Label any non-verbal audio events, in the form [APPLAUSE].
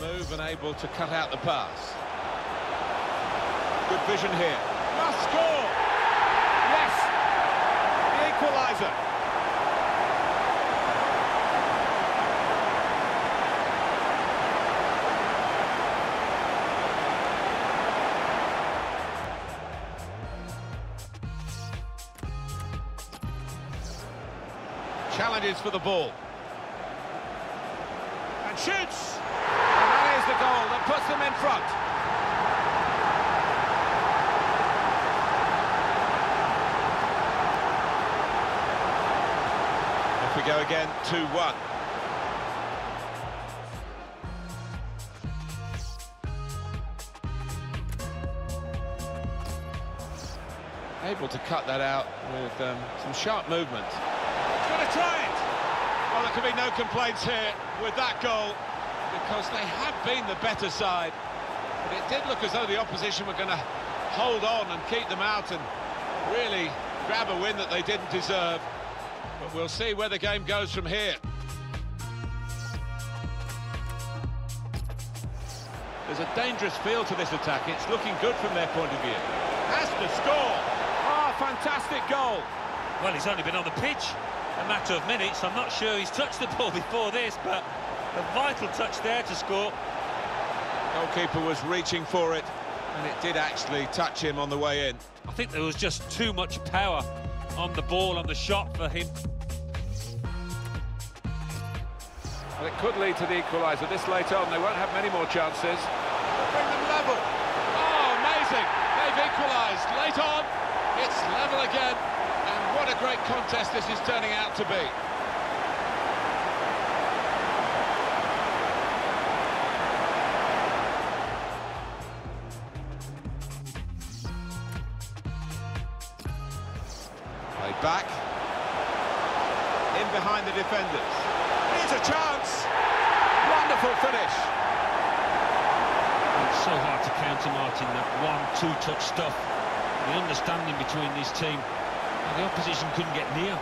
move and able to cut out the pass. Good vision here. Must score! Yes! The equaliser. Challenges for the ball. And shoots! The goal that puts them in front. Off we go again, 2-1. Able to cut that out with um, some sharp movement. He's Going to try it! Well, there can be no complaints here with that goal because they have been the better side. But it did look as though the opposition were going to hold on and keep them out and really grab a win that they didn't deserve. But we'll see where the game goes from here. There's a dangerous feel to this attack. It's looking good from their point of view. Has to score. Oh, fantastic goal. Well, he's only been on the pitch a matter of minutes. I'm not sure he's touched the ball [LAUGHS] before this, but a vital touch there to score. Goalkeeper was reaching for it, and it did actually touch him on the way in. I think there was just too much power on the ball, on the shot for him. Well, it could lead to the equaliser this late on. They won't have many more chances. Bring them level. Oh, amazing. They've equalised. Late on, it's level again. And what a great contest this is turning out to be. Play back. In behind the defenders. Here's a chance. Wonderful finish. It's so hard to counter, Martin, that one, two-touch stuff. The understanding between this team, the opposition couldn't get near.